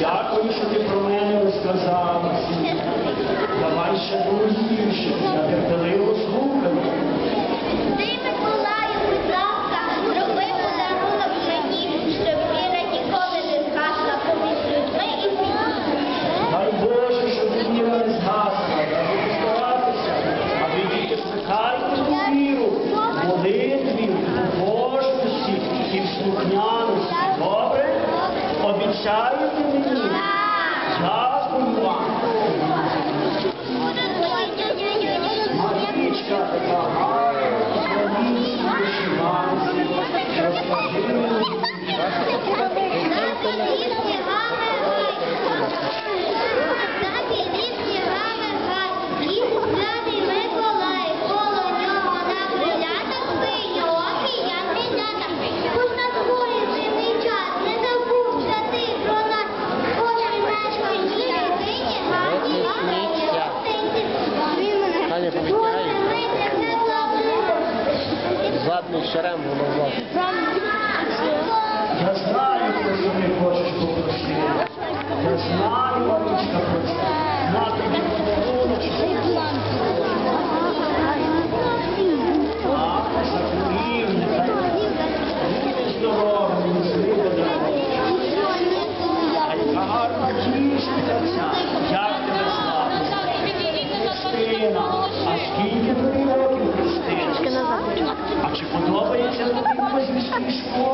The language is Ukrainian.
Дякую, що ти про мене розказала. Давай ще голосніше, я терпеливо слухаю. Ти, Миколаю, будь ласка, зроби подарунок мені, щоб віра ніколи не згасла поміж людьми і світом. Дай Боже, щоб віра не згасла, я буду старатися, а ви тільки плекайте віру, в Обіцяєте мені? Дякую вам. Марічка Задний шерем голова. Я знаю, про що ти хочеш попросити. Я знаю, Марічка, про це. На тобі подаруночок. А, захворів, нехай буде здоровий, щасливий. А яка гарна дівчинка ця. Як тебе звати? Христина. А скільки тобі Thank you.